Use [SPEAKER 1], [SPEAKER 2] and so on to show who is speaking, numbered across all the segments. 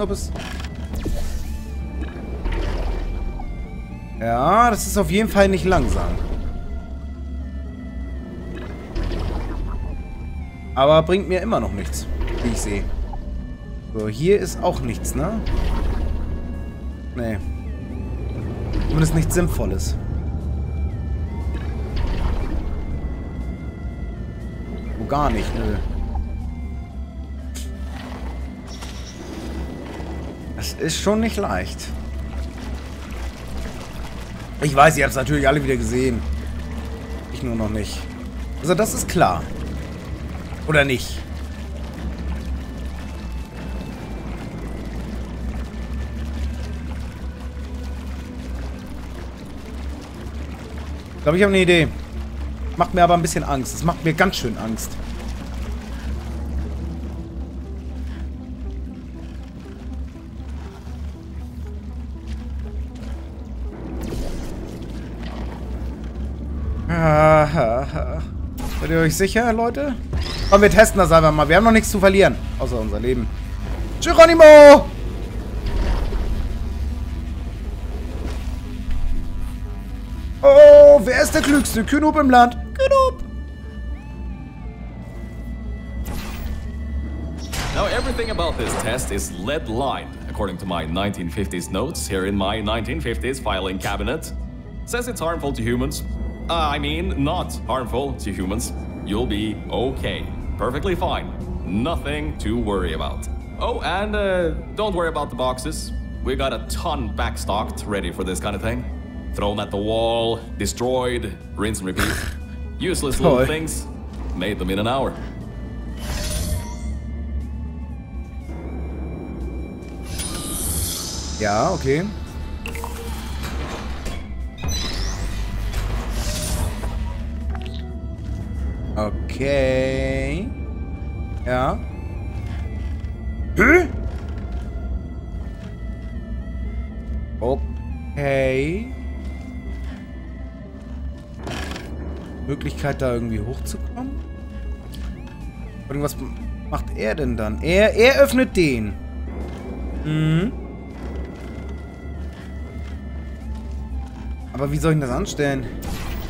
[SPEAKER 1] ob es... Ja, das ist auf jeden Fall nicht langsam. Aber bringt mir immer noch nichts, wie ich sehe. So, hier ist auch nichts, ne? Nee. Zumindest nichts Sinnvolles. Wo gar nicht, nö. Das ist schon nicht leicht. Ich weiß, ihr habt es natürlich alle wieder gesehen. Ich nur noch nicht. Also das ist klar. Oder nicht? Ich glaube, ich habe eine Idee. Macht mir aber ein bisschen Angst. Es macht mir ganz schön Angst. Seid ihr euch sicher, Leute? Komm, wir testen das einfach mal. Wir haben noch nichts zu verlieren. Außer unser Leben. Geronimo! Oh, wer ist der Klügste? Künub im Land. Künub!
[SPEAKER 2] Now everything about this test is lead-lined, according to my 1950s notes here in my 1950s filing cabinet. Says it's harmful to humans, uh, I mean, not harmful to humans. You'll be okay. Perfectly fine. Nothing to worry about. Oh, and uh, don't worry about the boxes. We got a ton backstocked ready for this kind of thing. Thrown at the wall, destroyed, rinse and repeat. Useless little things. Made them in an hour.
[SPEAKER 1] Ja, okay. Okay. Ja. Hä? Okay. Möglichkeit, da irgendwie hochzukommen? Was macht er denn dann? Er, er öffnet den. Mhm. Aber wie soll ich das anstellen?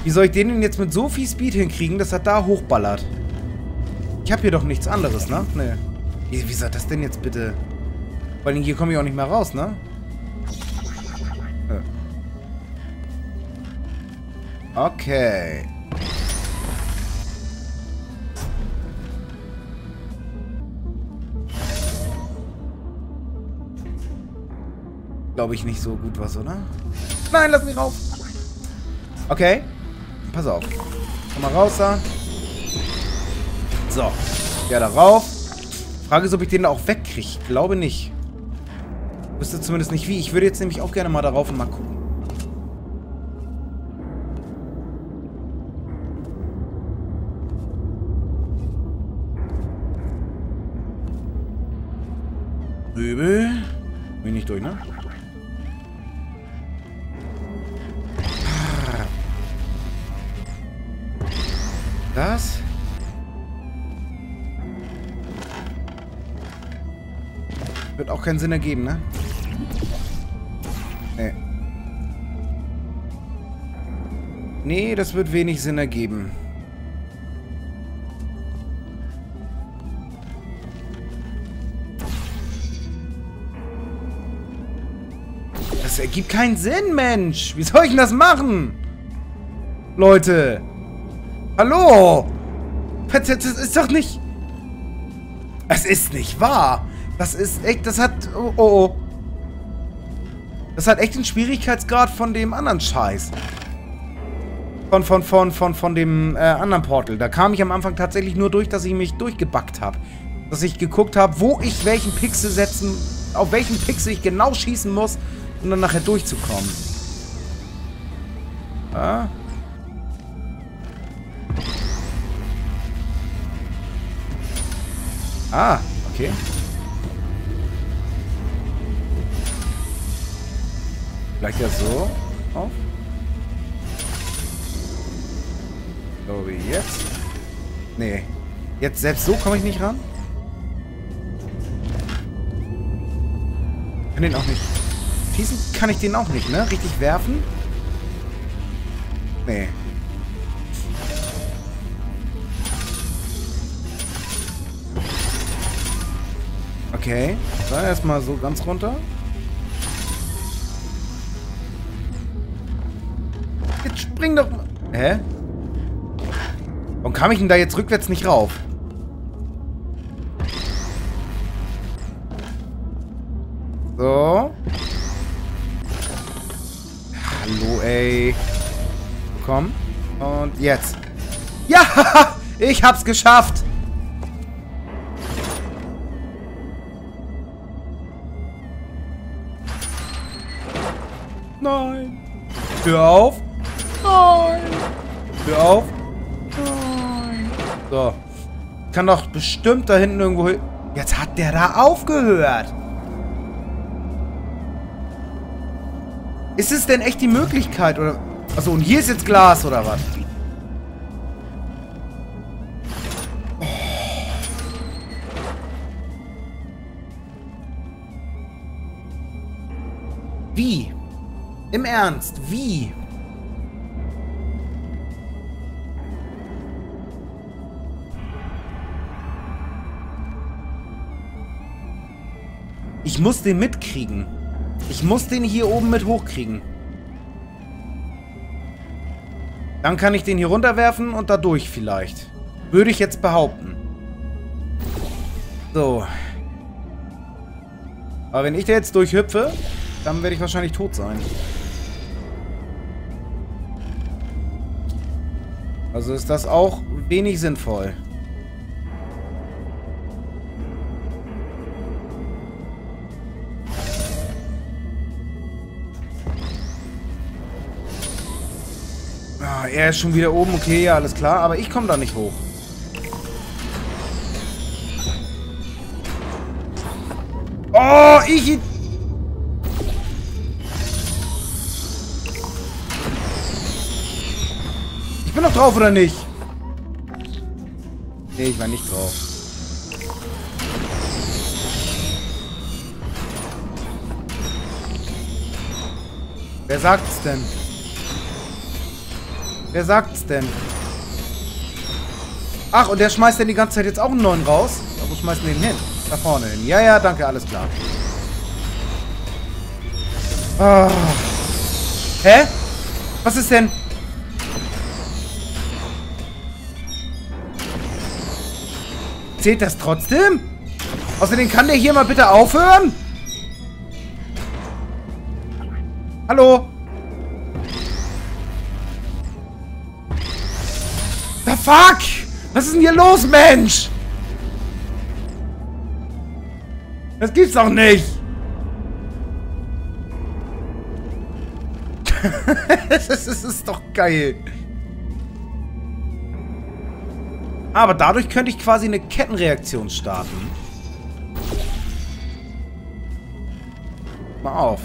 [SPEAKER 1] Wie soll ich den denn jetzt mit so viel Speed hinkriegen, dass er da hochballert? Ich habe hier doch nichts anderes, ne? Ne. Wie, wie soll das denn jetzt bitte? Vor allem hier komme ich auch nicht mehr raus, ne? Okay. Glaube ich nicht so gut was, oder? Nein, lass mich rauf. Okay. Pass auf. Komm mal raus da. So. Ja, darauf. Frage ist, ob ich den da auch wegkriege. Ich glaube nicht. Ich wüsste zumindest nicht wie. Ich würde jetzt nämlich auch gerne mal darauf und mal gucken. Übel. Bin nicht durch, ne? Das? Wird auch keinen Sinn ergeben, ne? Nee. Nee, das wird wenig Sinn ergeben. Das ergibt keinen Sinn, Mensch. Wie soll ich denn das machen? Leute. Hallo? Das ist doch nicht... Es ist nicht wahr. Das ist echt... Das hat... Oh, oh, oh. Das hat echt den Schwierigkeitsgrad von dem anderen Scheiß. Von, von, von, von, von dem äh, anderen Portal. Da kam ich am Anfang tatsächlich nur durch, dass ich mich durchgebackt habe. Dass ich geguckt habe, wo ich welchen Pixel setzen... Auf welchen Pixel ich genau schießen muss, um dann nachher durchzukommen. Ja. Ah, okay. Vielleicht ja so auf. So wie jetzt. Nee. Jetzt selbst so komme ich nicht ran. Kann den auch nicht... Schießen kann ich den auch nicht, ne? Richtig werfen? Nee. Okay. So, erstmal so ganz runter. Jetzt spring doch mal. Hä? Warum kam ich denn da jetzt rückwärts nicht rauf? So. Hallo, ey. Komm. Und jetzt. Ja! Ich hab's geschafft! Hör auf. Nein. Hör auf. Nein. So. Kann doch bestimmt da hinten irgendwo hin. Jetzt hat der da aufgehört. Ist es denn echt die Möglichkeit, oder? Achso, und hier ist jetzt Glas, oder was? Ernst, wie? Ich muss den mitkriegen. Ich muss den hier oben mit hochkriegen. Dann kann ich den hier runterwerfen und dadurch vielleicht. Würde ich jetzt behaupten. So. Aber wenn ich da jetzt durchhüpfe, dann werde ich wahrscheinlich tot sein. Also ist das auch wenig sinnvoll. Ah, er ist schon wieder oben. Okay, ja, alles klar. Aber ich komme da nicht hoch. Oh, ich... bin noch drauf, oder nicht? Nee, ich war nicht drauf. Wer sagt's denn? Wer sagt's denn? Ach, und der schmeißt denn die ganze Zeit jetzt auch einen neuen raus? Ja, wo schmeißt den hin? Da vorne hin. Ja, ja, danke, alles klar. Oh. Hä? Was ist denn? Zählt das trotzdem? Außerdem kann der hier mal bitte aufhören? Hallo? The fuck? Was ist denn hier los, Mensch? Das gibt's doch nicht. das, ist, das ist doch geil. Aber dadurch könnte ich quasi eine Kettenreaktion starten. Mal auf.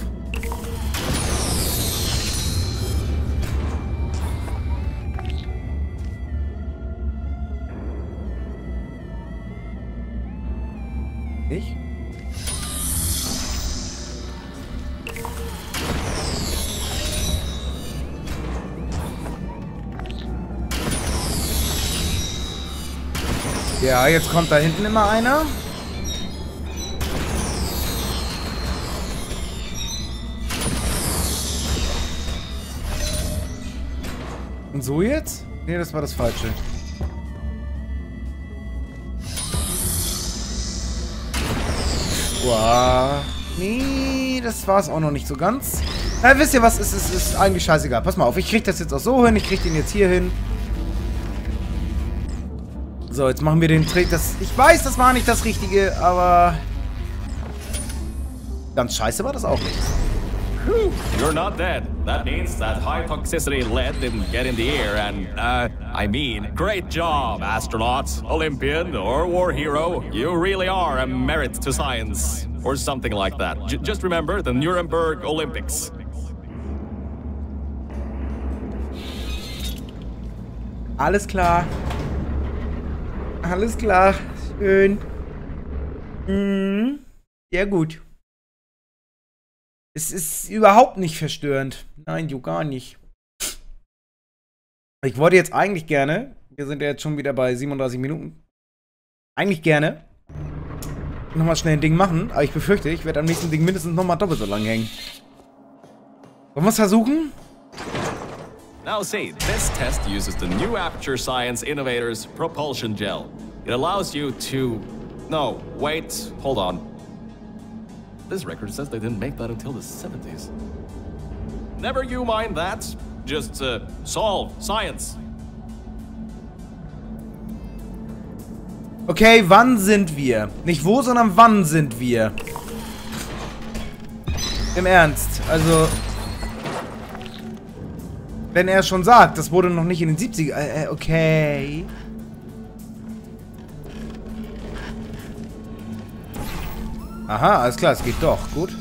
[SPEAKER 1] Ja, jetzt kommt da hinten immer einer. Und so jetzt? Nee, das war das Falsche. Boah. Nee, das war es auch noch nicht so ganz. Na, wisst ihr was? Es ist, ist eigentlich scheißegal. Pass mal auf, ich krieg das jetzt auch so hin. Ich krieg den jetzt hier hin. So, jetzt machen wir den Trick. Das, ich weiß, das war nicht das Richtige, aber... Ganz scheiße war das auch nicht.
[SPEAKER 2] You're not dead. That means that high toxicity lead didn't get in the air and, uh, I mean, great job, astronaut, Olympian, or war hero. You really are a merit to science. Or something like that. J just remember the Nuremberg Olympics.
[SPEAKER 1] Alles klar. Alles klar. Schön. Mhm. Sehr gut. Es ist überhaupt nicht verstörend. Nein, du gar nicht. Ich wollte jetzt eigentlich gerne, wir sind ja jetzt schon wieder bei 37 Minuten, eigentlich gerne nochmal schnell ein Ding machen, aber ich befürchte, ich werde am nächsten Ding mindestens nochmal doppelt so lang hängen. Wollen wir es versuchen?
[SPEAKER 2] Now see, this test uses the new Aperture Science Innovators Propulsion Gel. It allows you to... No, wait, hold on. This record says they didn't make that until the 70s. Never you mind that. Just, uh, solve. Science.
[SPEAKER 1] Okay, wann sind wir? Nicht wo, sondern wann sind wir? Im Ernst. Also... Wenn er schon sagt, das wurde noch nicht in den 70er... Äh, äh, okay... Aha, alles klar, es geht doch. Gut.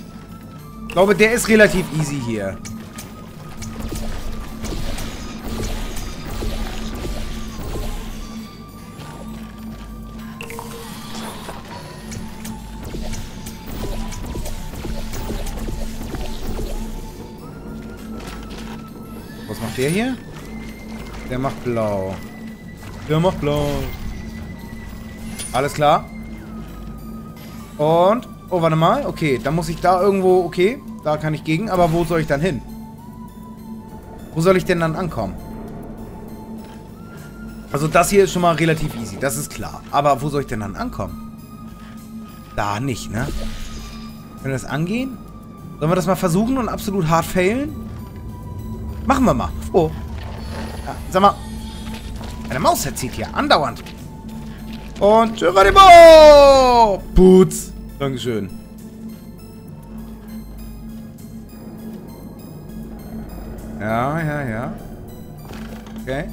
[SPEAKER 1] Ich glaube, der ist relativ easy hier. Macht der hier? Der macht blau. Der macht blau. Alles klar. Und... Oh, warte mal. Okay, dann muss ich da irgendwo... Okay, da kann ich gegen. Aber wo soll ich dann hin? Wo soll ich denn dann ankommen? Also das hier ist schon mal relativ easy. Das ist klar. Aber wo soll ich denn dann ankommen? Da nicht, ne? Können wir das angehen? Sollen wir das mal versuchen und absolut hart failen? Machen wir mal. Oh. Ja, sag mal. Eine Maus zieht hier andauernd. Und Geronimo! Putz. Dankeschön. Ja, ja, ja. Okay.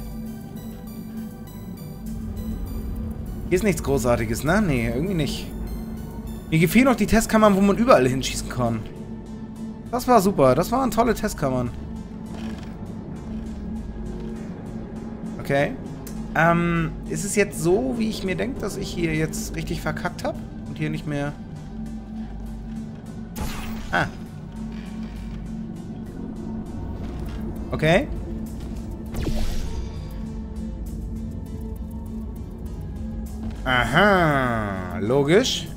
[SPEAKER 1] Hier ist nichts Großartiges, ne? Nee, irgendwie nicht. Mir gefehlen noch die Testkammern, wo man überall hinschießen kann. Das war super. Das waren tolle Testkammern. Okay. Ähm, ist es jetzt so, wie ich mir denke, dass ich hier jetzt richtig verkackt habe? Und hier nicht mehr... Ah. Okay. Aha. Logisch.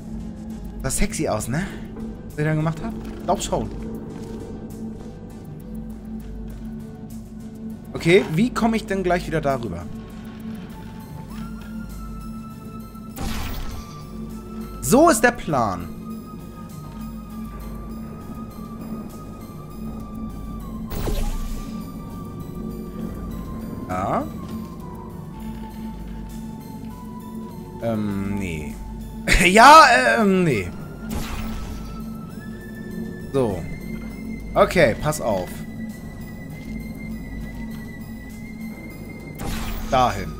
[SPEAKER 1] Das sexy aus, ne? Was ich dann gemacht habe? Glaub schon. Okay, wie komme ich denn gleich wieder darüber? So ist der Plan. Ja. Ähm, nee. ja, ähm, nee. So. Okay, pass auf. Dahin.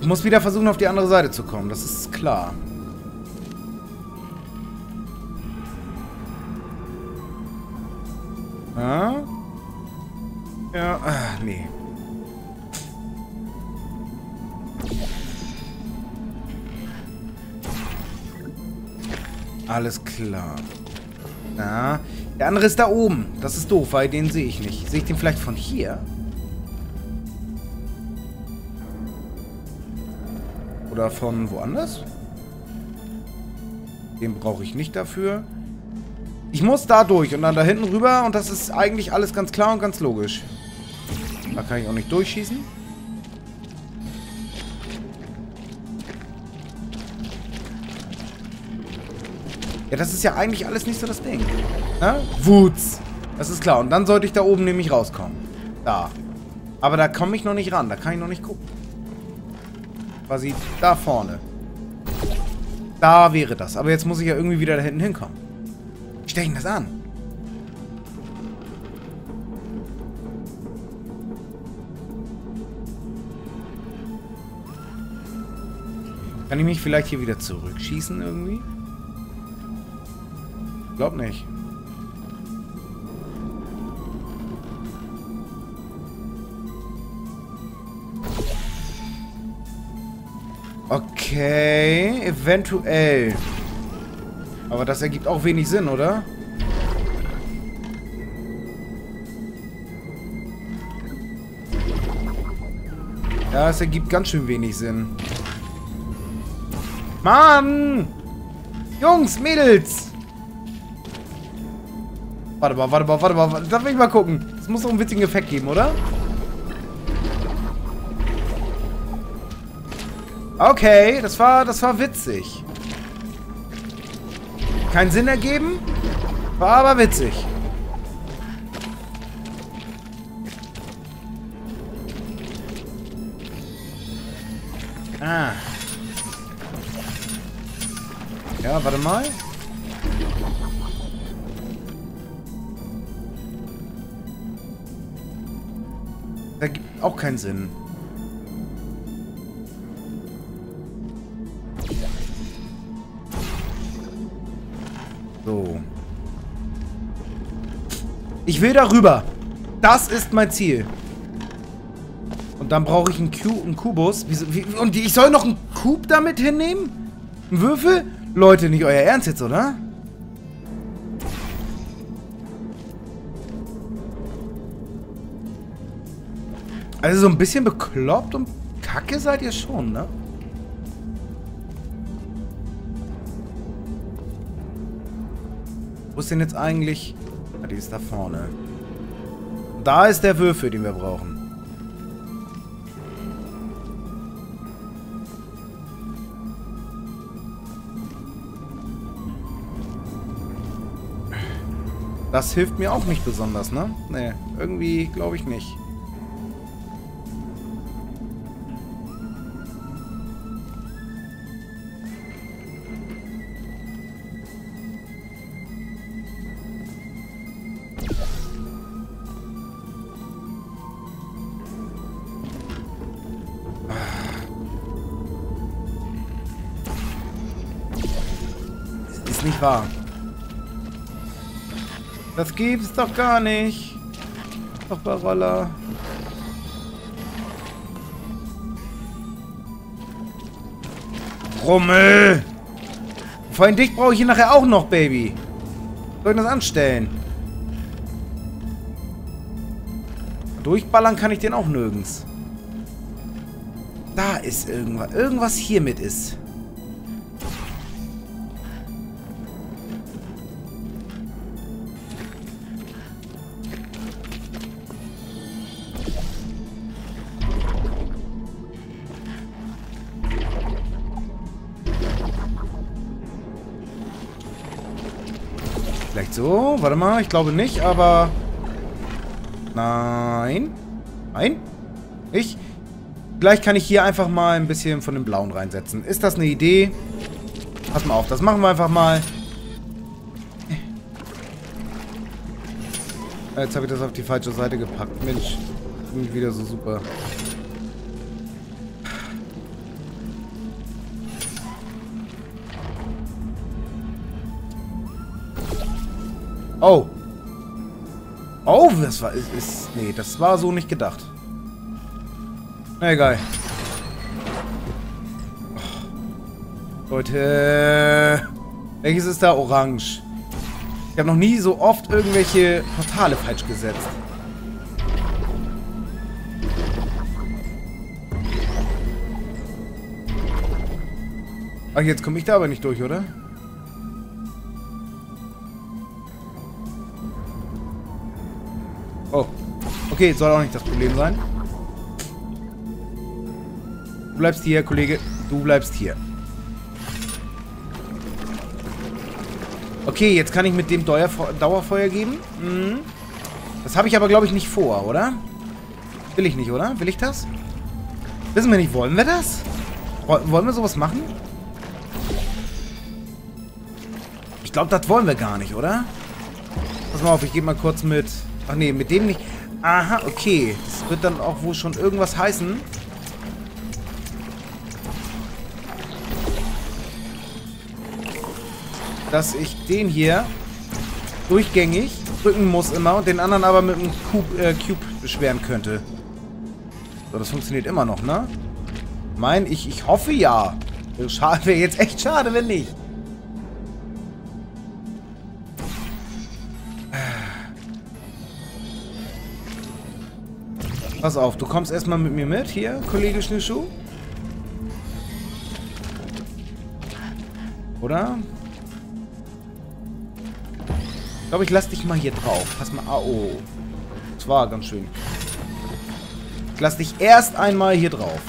[SPEAKER 1] Ich muss wieder versuchen, auf die andere Seite zu kommen. Das ist klar. Ja? Ja, ach, nee. Alles klar. Ja. Der andere ist da oben. Das ist doof, weil den sehe ich nicht. Sehe ich den vielleicht von hier? Oder von woanders? Den brauche ich nicht dafür. Ich muss da durch und dann da hinten rüber und das ist eigentlich alles ganz klar und ganz logisch. Da kann ich auch nicht durchschießen. Ja, das ist ja eigentlich alles nicht so das Ding. Na? Wutz. Das ist klar. Und dann sollte ich da oben nämlich rauskommen. Da. Aber da komme ich noch nicht ran. Da kann ich noch nicht gucken. Quasi da vorne. Da wäre das. Aber jetzt muss ich ja irgendwie wieder da hinten hinkommen. Wie stelle ich denn das an? Kann ich mich vielleicht hier wieder zurückschießen irgendwie? Glaub nicht. Okay, eventuell. Aber das ergibt auch wenig Sinn, oder? Ja, es ergibt ganz schön wenig Sinn. Mann! Jungs, Mädels! Warte mal, warte mal, warte mal. Darf ich mal gucken? Es muss doch einen witzigen Effekt geben, oder? Okay, das war, das war witzig. Keinen Sinn ergeben, war aber witzig. Ah. Ja, warte mal. Auch keinen Sinn. So. Ich will darüber. Das ist mein Ziel. Und dann brauche ich einen, Q einen Kubus. Wie, wie, und ich soll noch einen Kub damit hinnehmen? Einen Würfel? Leute, nicht euer Ernst jetzt, oder? Also so ein bisschen bekloppt und kacke seid ihr schon, ne? Wo ist denn jetzt eigentlich... Ah, die ist da vorne. Da ist der Würfel, den wir brauchen. Das hilft mir auch nicht besonders, ne? Ne, irgendwie glaube ich nicht. Wahr. Das gibt's doch gar nicht. Doch Barolla. Rummel! Vor allem dich brauche ich hier nachher auch noch, Baby. Soll ich das anstellen? Durchballern kann ich den auch nirgends. Da ist irgendwas. Irgendwas hiermit ist. Vielleicht so? Warte mal, ich glaube nicht, aber... Nein. Nein? Ich? Gleich kann ich hier einfach mal ein bisschen von dem Blauen reinsetzen. Ist das eine Idee? Pass mal auf, das machen wir einfach mal. Jetzt habe ich das auf die falsche Seite gepackt. Mensch, bin ich wieder so super. Oh. Oh, das war... Ist, ist, nee, das war so nicht gedacht. Egal. Oh. Leute. Welches ist da orange? Ich habe noch nie so oft irgendwelche Portale falsch gesetzt. Ach, jetzt komme ich da aber nicht durch, oder? Okay, soll auch nicht das Problem sein. Du bleibst hier, Kollege. Du bleibst hier. Okay, jetzt kann ich mit dem Dauerfeuer geben. Mhm. Das habe ich aber, glaube ich, nicht vor, oder? Will ich nicht, oder? Will ich das? Wissen wir nicht, wollen wir das? Wollen wir sowas machen? Ich glaube, das wollen wir gar nicht, oder? Pass mal auf, ich gehe mal kurz mit... Ach nee, mit dem nicht. Aha, okay. Das wird dann auch wohl schon irgendwas heißen. Dass ich den hier durchgängig drücken muss immer und den anderen aber mit einem Cube, äh, Cube beschweren könnte. So, das funktioniert immer noch, ne? Mein, ich, ich hoffe ja. Schade, wäre jetzt echt schade, wenn nicht. Pass auf, du kommst erstmal mit mir mit, hier, Kollege Schnürschuh. Oder? Ich glaube, ich lass dich mal hier drauf. Pass mal. Ah, oh. Das war ganz schön. Ich lass dich erst einmal hier drauf.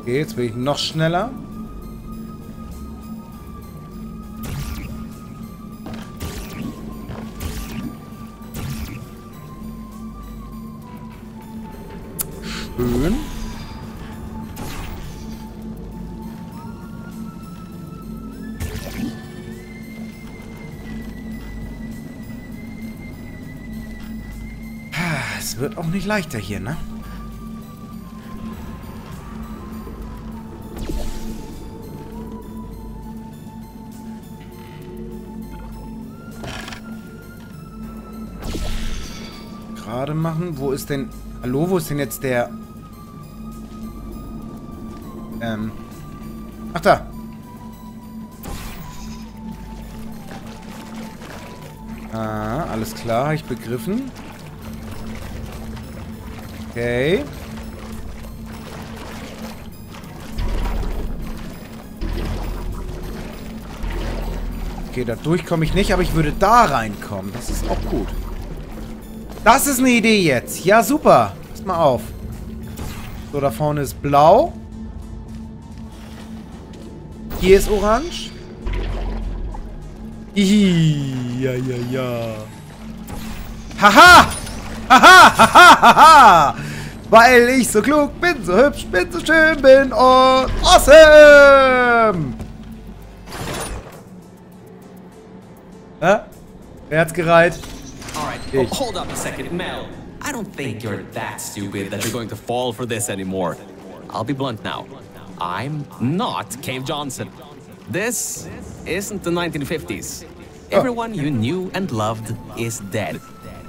[SPEAKER 1] Okay, jetzt bin ich noch schneller. Auch nicht leichter hier, ne? Gerade machen. Wo ist denn... Hallo, wo ist denn jetzt der... Ähm... Ach, da. Ah, alles klar, ich begriffen. Okay. Okay, da durch komme ich nicht, aber ich würde da reinkommen. Das ist auch gut. Das ist eine Idee jetzt. Ja, super. Pass mal auf. So, da vorne ist blau. Hier ist orange. Hihi. Ja, ja, ja. Haha! Haha! Haha! Haha! Weil ich so klug bin, so hübsch bin, so schön bin und awesome! Hä? Wer hat's gereiht?
[SPEAKER 2] Alright, oh, hold up a second, Mel. I don't think you're that stupid that you're going to fall for this anymore. I'll be blunt now. I'm not Cave Johnson. This isn't the 1950s. Everyone you knew and loved is dead.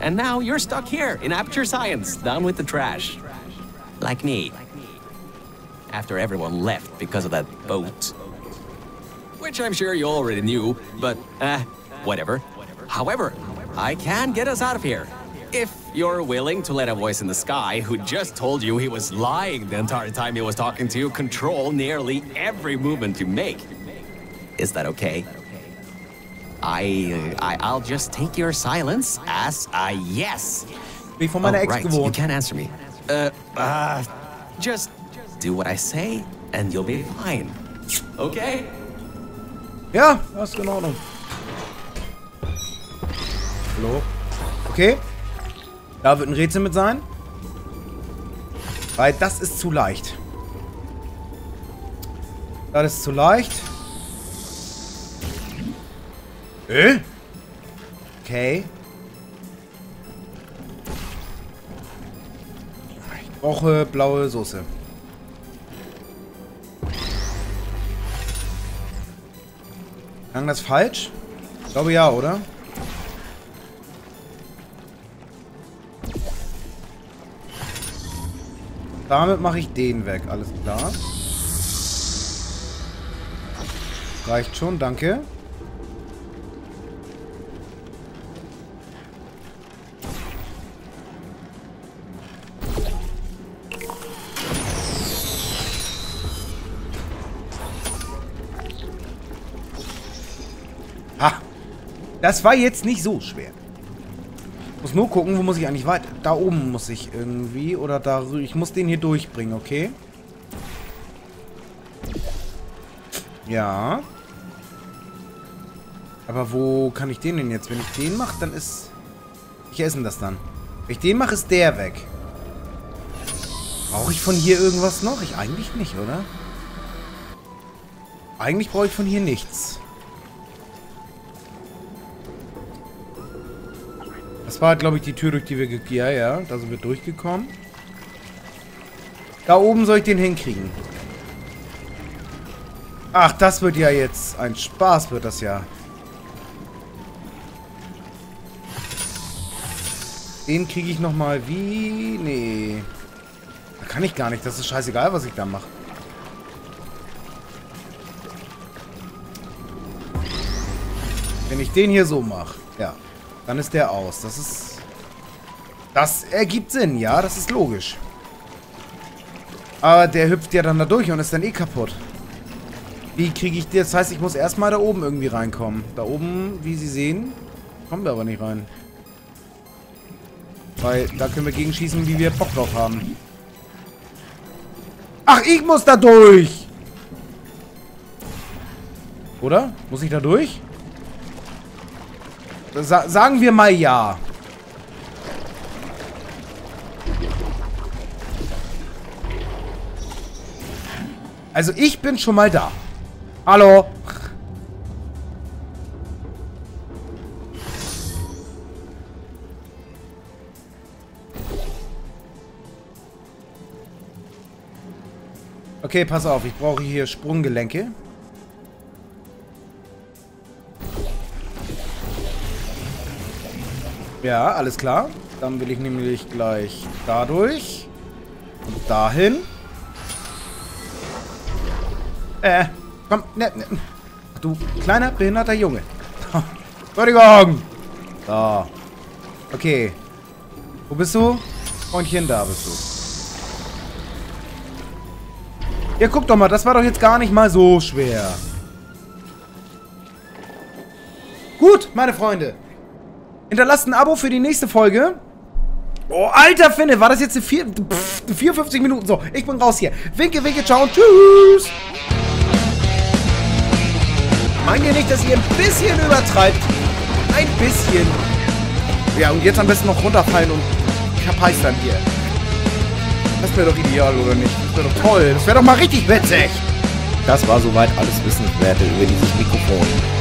[SPEAKER 2] And now you're stuck here in Aperture Science, down with the trash. Like me. After everyone left because of that boat. Which I'm sure you already knew, but, eh, whatever. However, I can get us out of here. If you're willing to let a voice in the sky who just told you he was lying the entire time he was talking to you control nearly every movement you make. Is that okay? I, I I'll just take your silence as a yes.
[SPEAKER 1] Ich von meiner
[SPEAKER 2] oh,
[SPEAKER 1] Ex
[SPEAKER 2] right. You can't answer me. Uh, uh, just do what I say and you'll be fine. Okay?
[SPEAKER 1] Ja, das ist in Ordnung. Hallo? Okay. Da wird ein Rätsel mit sein. Weil das ist zu leicht. Das ist zu leicht. Äh? Okay. Brauche blaue Soße. Klang das falsch? Ich glaube ja, oder? Damit mache ich den weg, alles klar. Reicht schon, danke. Das war jetzt nicht so schwer. Muss nur gucken, wo muss ich eigentlich weiter. Da oben muss ich irgendwie. Oder da. Ich muss den hier durchbringen, okay? Ja. Aber wo kann ich den denn jetzt? Wenn ich den mache, dann ist... Ich esse das dann. Wenn ich den mache, ist der weg. Brauche ich von hier irgendwas noch? Ich eigentlich nicht, oder? Eigentlich brauche ich von hier nichts. Das war, glaube ich, die Tür, durch die wir... Ja, ja, da sind wir durchgekommen. Da oben soll ich den hinkriegen. Ach, das wird ja jetzt... Ein Spaß wird das ja. Den kriege ich nochmal wie... Nee. Da kann ich gar nicht. Das ist scheißegal, was ich da mache. Wenn ich den hier so mache, ja, dann ist der aus. Das ist... Das ergibt Sinn, ja, das ist logisch. Aber der hüpft ja dann da durch und ist dann eh kaputt. Wie kriege ich das? Das heißt, ich muss erstmal da oben irgendwie reinkommen. Da oben, wie Sie sehen, kommen wir aber nicht rein. Weil da können wir gegenschießen, wie wir Bock drauf haben. Ach, ich muss da durch! Oder? Muss ich da durch? Sa sagen wir mal ja. Also ich bin schon mal da. Hallo. Okay, pass auf. Ich brauche hier Sprunggelenke. Ja, alles klar. Dann will ich nämlich gleich dadurch und dahin. Äh, komm, ne, ne. Du kleiner, behinderter Junge. Entschuldigung. So. Okay. Wo bist du? Freundchen, da bist du. Ja, guck doch mal, das war doch jetzt gar nicht mal so schwer. Gut, meine Freunde. Hinterlasst ein Abo für die nächste Folge. Oh, alter Finne, war das jetzt eine 4, pff, 54 Minuten? So, ich bin raus hier. Winke, winke, ciao und tschüss. Meint ihr nicht, dass ihr ein bisschen übertreibt? Ein bisschen. Ja, und jetzt am besten noch runterfallen und kapeiß dann hier. Das wäre doch ideal, oder nicht? Das wäre doch toll. Das wäre doch mal richtig witzig.
[SPEAKER 3] Das war soweit alles Wissenswerte über dieses Mikrofon.